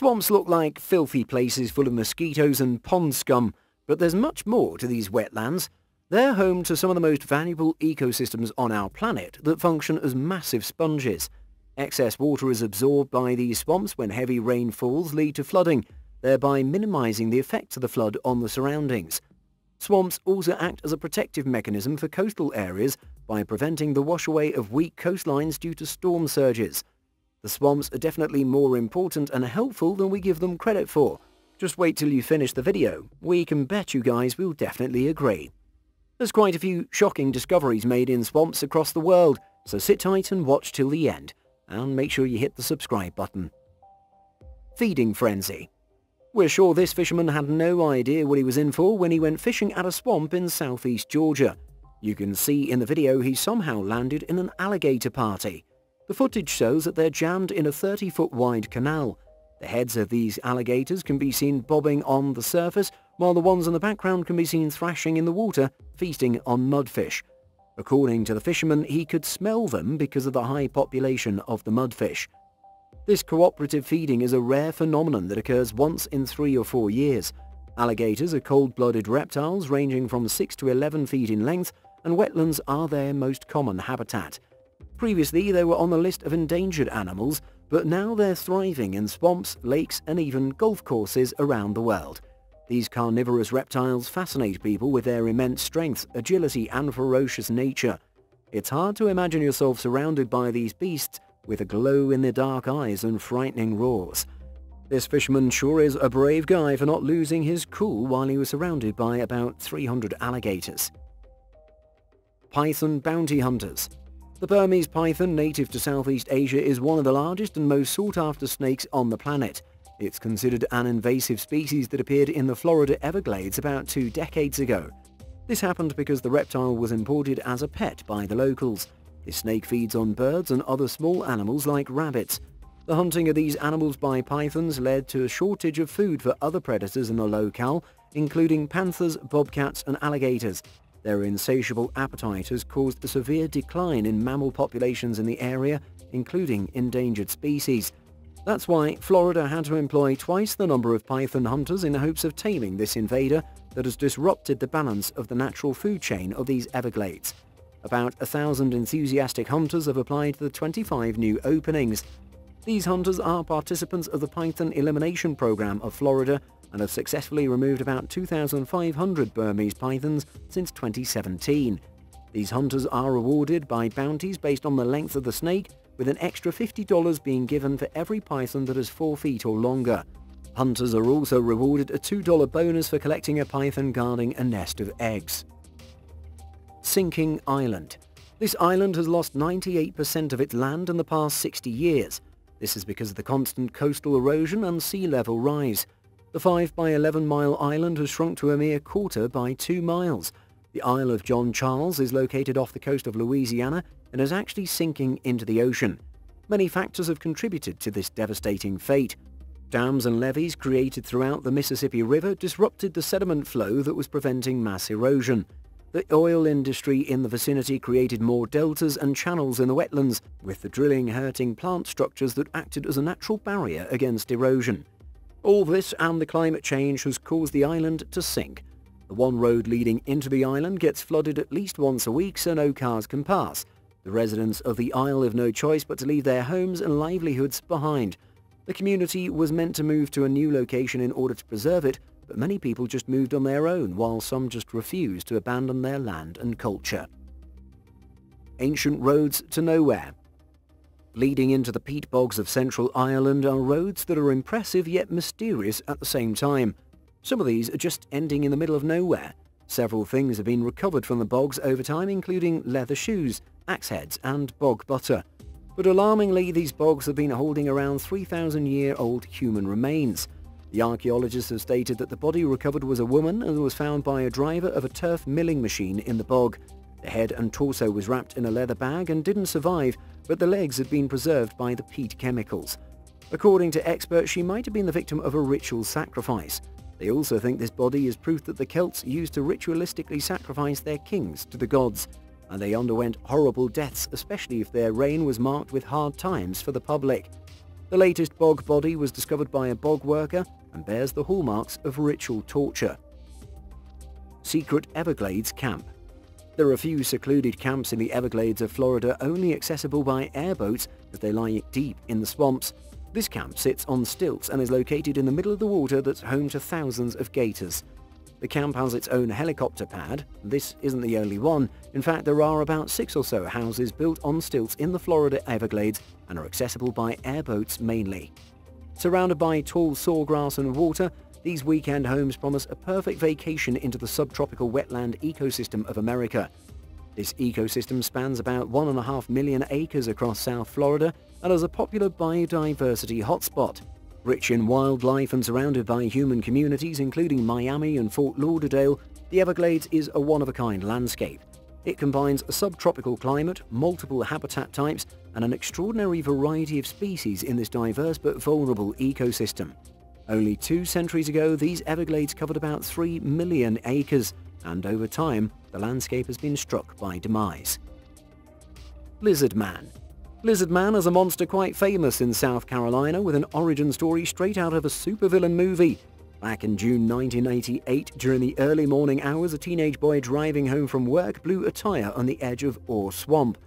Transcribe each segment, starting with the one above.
Swamps look like filthy places full of mosquitoes and pond scum, but there's much more to these wetlands. They're home to some of the most valuable ecosystems on our planet that function as massive sponges. Excess water is absorbed by these swamps when heavy rainfalls lead to flooding, thereby minimizing the effects of the flood on the surroundings. Swamps also act as a protective mechanism for coastal areas by preventing the washaway of weak coastlines due to storm surges. The swamps are definitely more important and helpful than we give them credit for. Just wait till you finish the video. We can bet you guys will definitely agree. There's quite a few shocking discoveries made in swamps across the world, so sit tight and watch till the end. And make sure you hit the subscribe button. Feeding Frenzy We're sure this fisherman had no idea what he was in for when he went fishing at a swamp in southeast Georgia. You can see in the video he somehow landed in an alligator party. The footage shows that they're jammed in a 30-foot wide canal. The heads of these alligators can be seen bobbing on the surface, while the ones in the background can be seen thrashing in the water, feasting on mudfish. According to the fisherman, he could smell them because of the high population of the mudfish. This cooperative feeding is a rare phenomenon that occurs once in three or four years. Alligators are cold-blooded reptiles ranging from 6 to 11 feet in length, and wetlands are their most common habitat. Previously, they were on the list of endangered animals, but now they're thriving in swamps, lakes and even golf courses around the world. These carnivorous reptiles fascinate people with their immense strength, agility and ferocious nature. It's hard to imagine yourself surrounded by these beasts with a glow in their dark eyes and frightening roars. This fisherman sure is a brave guy for not losing his cool while he was surrounded by about 300 alligators. Python Bounty Hunters the Burmese python, native to Southeast Asia, is one of the largest and most sought-after snakes on the planet. It's considered an invasive species that appeared in the Florida Everglades about two decades ago. This happened because the reptile was imported as a pet by the locals. This snake feeds on birds and other small animals like rabbits. The hunting of these animals by pythons led to a shortage of food for other predators in the locale, including panthers, bobcats and alligators. Their insatiable appetite has caused a severe decline in mammal populations in the area, including endangered species. That's why Florida had to employ twice the number of python hunters in hopes of taming this invader that has disrupted the balance of the natural food chain of these Everglades. About a thousand enthusiastic hunters have applied to the 25 new openings. These hunters are participants of the Python Elimination Program of Florida and have successfully removed about 2,500 Burmese pythons since 2017. These hunters are rewarded by bounties based on the length of the snake, with an extra $50 being given for every python that is 4 feet or longer. Hunters are also rewarded a $2 bonus for collecting a python guarding a nest of eggs. Sinking Island. This island has lost 98% of its land in the past 60 years. This is because of the constant coastal erosion and sea level rise. The 5 by 11 mile island has shrunk to a mere quarter by 2 miles. The Isle of Jean Charles is located off the coast of Louisiana and is actually sinking into the ocean. Many factors have contributed to this devastating fate. Dams and levees created throughout the Mississippi River disrupted the sediment flow that was preventing mass erosion. The oil industry in the vicinity created more deltas and channels in the wetlands, with the drilling hurting plant structures that acted as a natural barrier against erosion. All this and the climate change has caused the island to sink. The one road leading into the island gets flooded at least once a week so no cars can pass. The residents of the isle have no choice but to leave their homes and livelihoods behind. The community was meant to move to a new location in order to preserve it, but many people just moved on their own while some just refused to abandon their land and culture. Ancient roads to nowhere. Leading into the peat bogs of central Ireland are roads that are impressive yet mysterious at the same time. Some of these are just ending in the middle of nowhere. Several things have been recovered from the bogs over time including leather shoes, axe heads and bog butter. But alarmingly, these bogs have been holding around 3,000-year-old human remains. The archaeologists have stated that the body recovered was a woman and was found by a driver of a turf milling machine in the bog. The head and torso was wrapped in a leather bag and didn't survive, but the legs had been preserved by the peat chemicals. According to experts, she might have been the victim of a ritual sacrifice. They also think this body is proof that the Celts used to ritualistically sacrifice their kings to the gods, and they underwent horrible deaths, especially if their reign was marked with hard times for the public. The latest bog body was discovered by a bog worker and bears the hallmarks of ritual torture. Secret Everglades Camp There are a few secluded camps in the Everglades of Florida only accessible by airboats as they lie deep in the swamps. This camp sits on stilts and is located in the middle of the water that's home to thousands of gators. The camp has its own helicopter pad. This isn't the only one. In fact, there are about six or so houses built on stilts in the Florida Everglades and are accessible by airboats mainly. Surrounded by tall sawgrass and water, these weekend homes promise a perfect vacation into the subtropical wetland ecosystem of America. This ecosystem spans about 1.5 million acres across South Florida and is a popular biodiversity hotspot. Rich in wildlife and surrounded by human communities including Miami and Fort Lauderdale, the Everglades is a one-of-a-kind landscape. It combines a subtropical climate, multiple habitat types, and an extraordinary variety of species in this diverse but vulnerable ecosystem. Only two centuries ago, these Everglades covered about 3 million acres, and over time, the landscape has been struck by demise. Lizard Man Lizard Man is a monster quite famous in South Carolina with an origin story straight out of a supervillain movie. Back in June 1988, during the early morning hours, a teenage boy driving home from work blew a tire on the edge of Ore Swamp.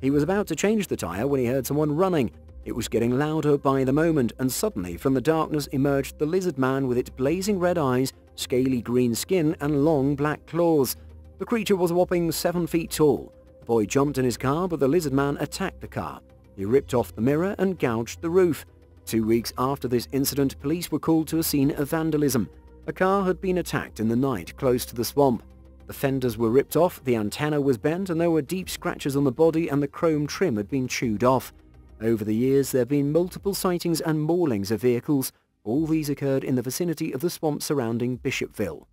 He was about to change the tire when he heard someone running, it was getting louder by the moment, and suddenly from the darkness emerged the lizard man with its blazing red eyes, scaly green skin, and long black claws. The creature was whopping seven feet tall. The boy jumped in his car, but the lizard man attacked the car. He ripped off the mirror and gouged the roof. Two weeks after this incident, police were called to a scene of vandalism. A car had been attacked in the night close to the swamp. The fenders were ripped off, the antenna was bent, and there were deep scratches on the body and the chrome trim had been chewed off. Over the years, there have been multiple sightings and maulings of vehicles. All these occurred in the vicinity of the swamp surrounding Bishopville.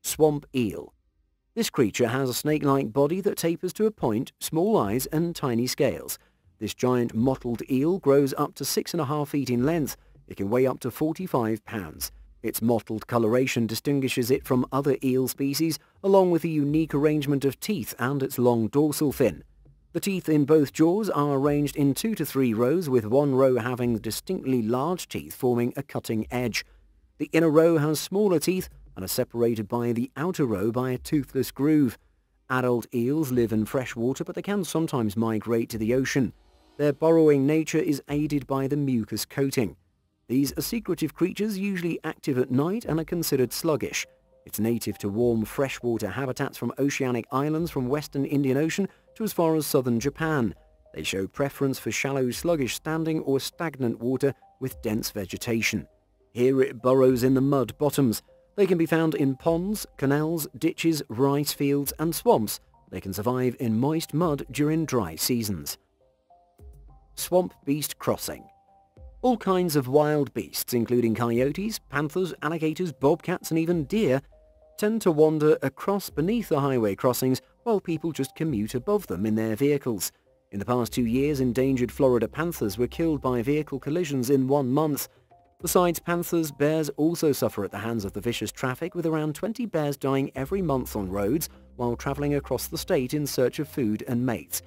Swamp Eel This creature has a snake-like body that tapers to a point, small eyes and tiny scales. This giant mottled eel grows up to six and a half feet in length. It can weigh up to 45 pounds. Its mottled coloration distinguishes it from other eel species, along with the unique arrangement of teeth and its long dorsal fin. The teeth in both jaws are arranged in two to three rows with one row having distinctly large teeth forming a cutting edge. The inner row has smaller teeth and are separated by the outer row by a toothless groove. Adult eels live in fresh water but they can sometimes migrate to the ocean. Their burrowing nature is aided by the mucus coating. These are secretive creatures usually active at night and are considered sluggish. It's native to warm freshwater habitats from oceanic islands from western Indian Ocean to as far as southern Japan. They show preference for shallow, sluggish standing or stagnant water with dense vegetation. Here it burrows in the mud bottoms. They can be found in ponds, canals, ditches, rice fields and swamps. They can survive in moist mud during dry seasons. Swamp Beast Crossing All kinds of wild beasts, including coyotes, panthers, alligators, bobcats and even deer, tend to wander across beneath the highway crossings while people just commute above them in their vehicles. In the past two years, endangered Florida panthers were killed by vehicle collisions in one month. Besides panthers, bears also suffer at the hands of the vicious traffic with around 20 bears dying every month on roads while traveling across the state in search of food and mates.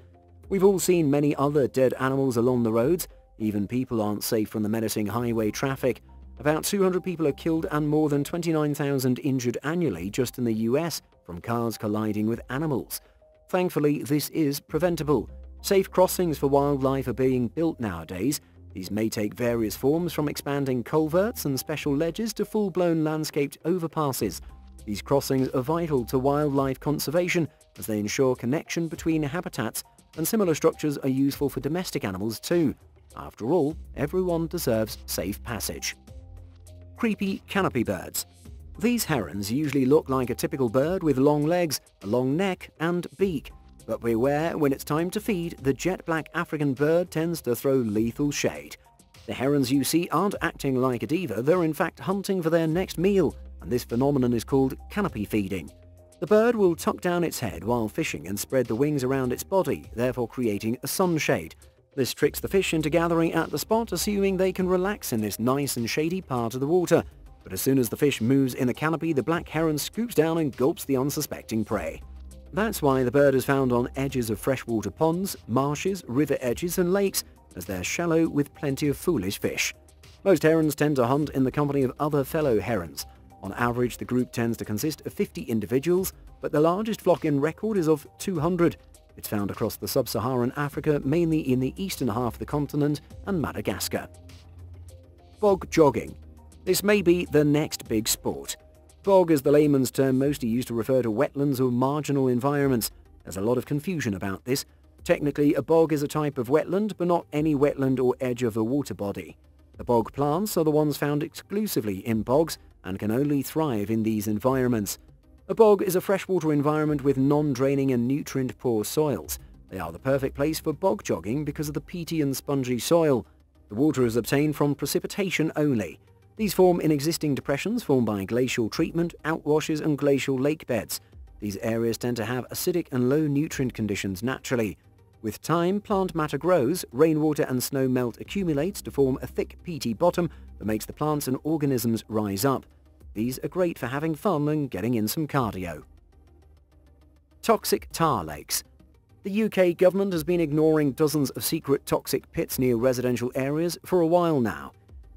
We've all seen many other dead animals along the roads. Even people aren't safe from the menacing highway traffic. About 200 people are killed and more than 29,000 injured annually just in the US from cars colliding with animals. Thankfully, this is preventable. Safe crossings for wildlife are being built nowadays. These may take various forms from expanding culverts and special ledges to full-blown landscaped overpasses. These crossings are vital to wildlife conservation as they ensure connection between habitats and similar structures are useful for domestic animals too. After all, everyone deserves safe passage creepy canopy birds. These herons usually look like a typical bird with long legs, a long neck and beak. But beware, when it's time to feed, the jet black African bird tends to throw lethal shade. The herons you see aren't acting like a diva, they're in fact hunting for their next meal, and this phenomenon is called canopy feeding. The bird will tuck down its head while fishing and spread the wings around its body, therefore creating a sunshade. This tricks the fish into gathering at the spot, assuming they can relax in this nice and shady part of the water. But as soon as the fish moves in the canopy, the black heron scoops down and gulps the unsuspecting prey. That's why the bird is found on edges of freshwater ponds, marshes, river edges and lakes, as they're shallow with plenty of foolish fish. Most herons tend to hunt in the company of other fellow herons. On average, the group tends to consist of 50 individuals, but the largest flock in record is of 200. It's found across the sub-Saharan Africa, mainly in the eastern half of the continent and Madagascar. Bog jogging. This may be the next big sport. Bog is the layman's term mostly used to refer to wetlands or marginal environments. There's a lot of confusion about this. Technically, a bog is a type of wetland, but not any wetland or edge of a water body. The bog plants are the ones found exclusively in bogs and can only thrive in these environments. A bog is a freshwater environment with non-draining and nutrient-poor soils. They are the perfect place for bog jogging because of the peaty and spongy soil. The water is obtained from precipitation only. These form in existing depressions formed by glacial treatment, outwashes and glacial lake beds. These areas tend to have acidic and low nutrient conditions naturally. With time, plant matter grows, rainwater and snow melt accumulates to form a thick peaty bottom that makes the plants and organisms rise up. These are great for having fun and getting in some cardio. Toxic tar lakes. The UK government has been ignoring dozens of secret toxic pits near residential areas for a while now.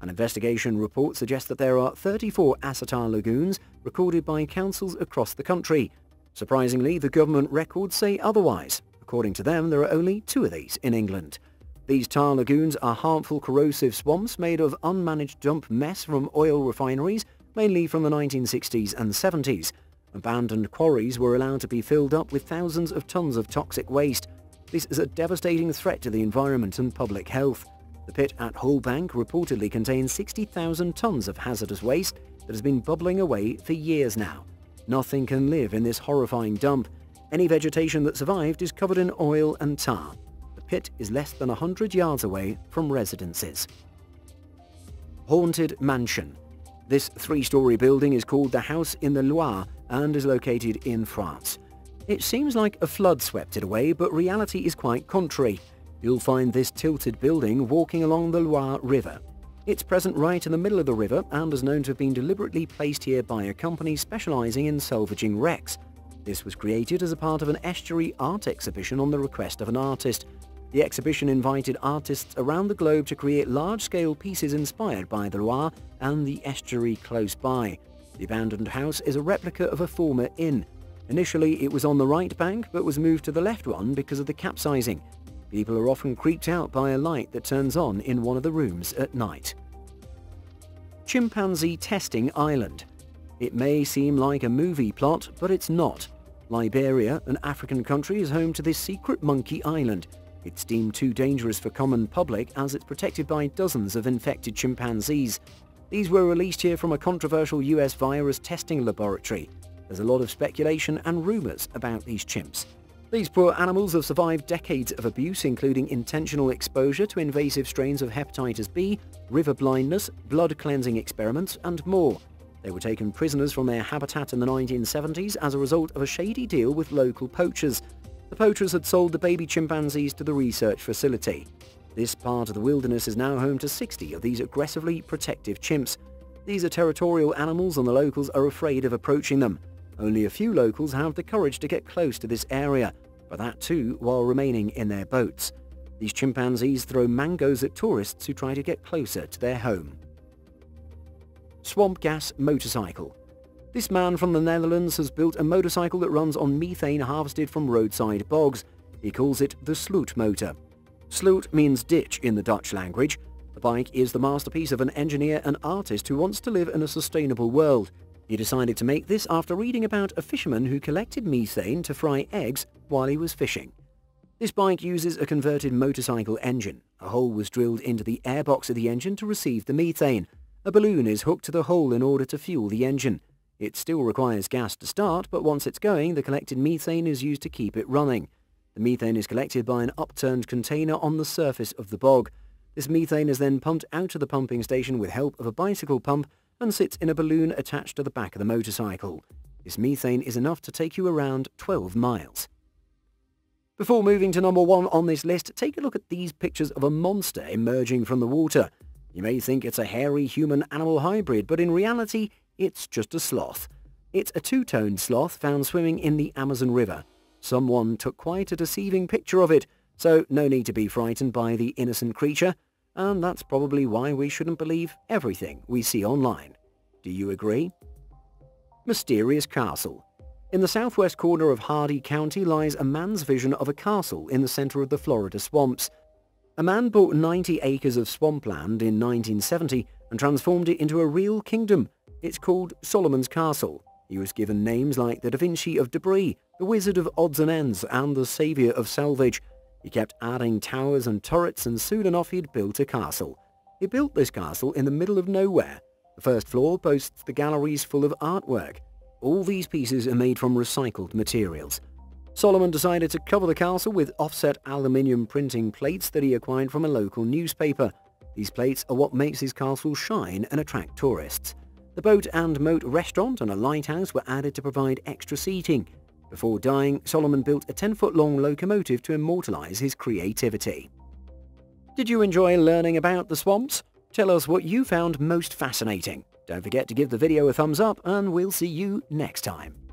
An investigation report suggests that there are 34 acid tar lagoons recorded by councils across the country. Surprisingly, the government records say otherwise. According to them, there are only two of these in England. These tar lagoons are harmful corrosive swamps made of unmanaged dump mess from oil refineries, mainly from the 1960s and 70s. Abandoned quarries were allowed to be filled up with thousands of tons of toxic waste. This is a devastating threat to the environment and public health. The pit at Holbank reportedly contains 60,000 tons of hazardous waste that has been bubbling away for years now. Nothing can live in this horrifying dump. Any vegetation that survived is covered in oil and tar. The pit is less than 100 yards away from residences. Haunted Mansion. This three-story building is called the House in the Loire and is located in France. It seems like a flood swept it away, but reality is quite contrary. You'll find this tilted building walking along the Loire River. It's present right in the middle of the river and is known to have been deliberately placed here by a company specializing in salvaging wrecks. This was created as a part of an estuary art exhibition on the request of an artist. The exhibition invited artists around the globe to create large-scale pieces inspired by the Loire and the estuary close by. The abandoned house is a replica of a former inn. Initially, it was on the right bank, but was moved to the left one because of the capsizing. People are often creeped out by a light that turns on in one of the rooms at night. Chimpanzee Testing Island. It may seem like a movie plot, but it's not. Liberia, an African country, is home to this secret monkey island. It's deemed too dangerous for common public as it's protected by dozens of infected chimpanzees. These were released here from a controversial US virus testing laboratory. There's a lot of speculation and rumours about these chimps. These poor animals have survived decades of abuse, including intentional exposure to invasive strains of hepatitis B, river blindness, blood cleansing experiments, and more. They were taken prisoners from their habitat in the 1970s as a result of a shady deal with local poachers. The poachers had sold the baby chimpanzees to the research facility. This part of the wilderness is now home to 60 of these aggressively protective chimps. These are territorial animals and the locals are afraid of approaching them. Only a few locals have the courage to get close to this area, but that too while remaining in their boats. These chimpanzees throw mangoes at tourists who try to get closer to their home. Swamp Gas Motorcycle This man from the Netherlands has built a motorcycle that runs on methane harvested from roadside bogs. He calls it the Sloot motor. Sloot means ditch in the Dutch language. The bike is the masterpiece of an engineer and artist who wants to live in a sustainable world. He decided to make this after reading about a fisherman who collected methane to fry eggs while he was fishing. This bike uses a converted motorcycle engine. A hole was drilled into the airbox of the engine to receive the methane. A balloon is hooked to the hole in order to fuel the engine. It still requires gas to start, but once it's going, the collected methane is used to keep it running. The methane is collected by an upturned container on the surface of the bog. This methane is then pumped out of the pumping station with help of a bicycle pump and sits in a balloon attached to the back of the motorcycle. This methane is enough to take you around 12 miles. Before moving to number one on this list, take a look at these pictures of a monster emerging from the water. You may think it's a hairy human-animal hybrid, but in reality, it's just a sloth. It's a two-toed sloth found swimming in the Amazon River. Someone took quite a deceiving picture of it, So no need to be frightened by the innocent creature, and that's probably why we shouldn't believe everything we see online. Do you agree? Mysterious Castle In the southwest corner of Hardee County lies a man's vision of a castle in the center of the Florida swamps. A man bought 90 acres of swampland in 1970 and transformed it into a real kingdom. It's called Solomon's Castle. He was given names like the Da Vinci of Debris, the Wizard of Odds and Ends, and the Saviour of Salvage. He kept adding towers and turrets and soon enough he'd built a castle. He built this castle in the middle of nowhere. The first floor boasts the galleries full of artwork. All these pieces are made from recycled materials. Solomon decided to cover the castle with offset aluminium printing plates that he acquired from a local newspaper. These plates are what makes his castle shine and attract tourists. The Boat and Moat restaurant and a lighthouse were added to provide extra seating. Before dying, Solomon built a 10-foot-long locomotive to immortalize his creativity. Did you enjoy learning about the swamps? Tell us what you found most fascinating. Don't forget to give the video a thumbs up and we'll see you next time.